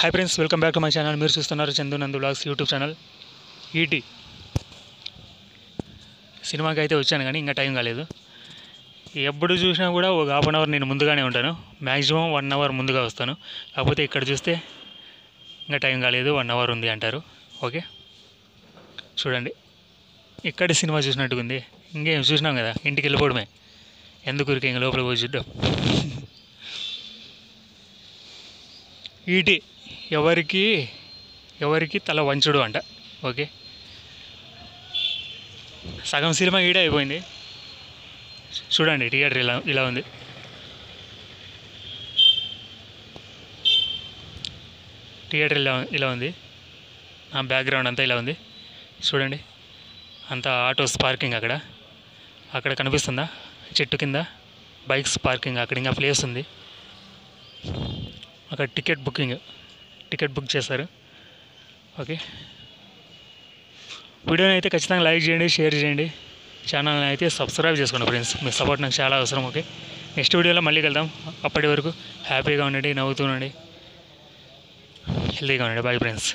Hi friends welcome back to my channel మీరు చూస్తున్నారు చందు నందు బ్లాగ్స్ యూట్యూబ్ ఛానల్ ఈటీ సినిమాకి అయితే వచ్చాను కానీ ఇంకా టైం కాలేదు. ఎప్పుడు చూసినా కూడా ఒక హాఫ్ అన్ అవర్ నేను ముందుగానే ఉంటాను. మ్యాక్సిమం వన్ అవర్ ముందుగా వస్తాను. కాకపోతే ఇక్కడ చూస్తే ఇంకా టైం కాలేదు వన్ అవర్ ఉంది అంటారు. ఓకే చూడండి. ఇక్కడ సినిమా చూసినట్టుగా ఉంది ఇంకేం చూసినాం కదా ఇంటికి వెళ్ళిపోవడమే. ఎందుకు ఊరికే ఇంక లోపలికి పోయి చూద్దాం. ఈటి ఎవరికి ఎవరికి తల వంచుడు అంట. ఓకే. సగం సినిమా ఈడే అయిపోయింది. చూడండి థియేటర్ ఇలా ఇలా ఉంది. థియేటర్ ఇలా ఇలా ఉంది. ఆ బ్యాక్గ్రౌండ్ అంతా ఇలా ఉంది. చూడండి అంతా ఆటోస్ పార్కింగ్ అక్కడ. అక్కడ కనిపిస్తుందా? చెట్టు కింద బైక్స్ పార్కింగ్ అక్కడ ఇంకా ప్లేస్ ఉంది. అక్కడ టికెట్ బుకింగ్ టికెట్ బుక్ చేశారు. ఓకే. వీడియోని అయితే ఖచ్చితంగా లైక్ చేయండి షేర్ చేయండి. ఛానల్ని అయితే సబ్స్క్రైబ్ చేసుకోండి ఫ్రెండ్స్. మీ సపోర్ట్ నాకు చాలా అవసరం. ఓకే. నెక్స్ట్ వీడియోలో మళ్ళీ వెళ్దాం అప్పటి వరకు హ్యాపీగా ఉండండి నవ్వుతూ ఉండండి. హెల్తీగా ఉండండి. Bye friends.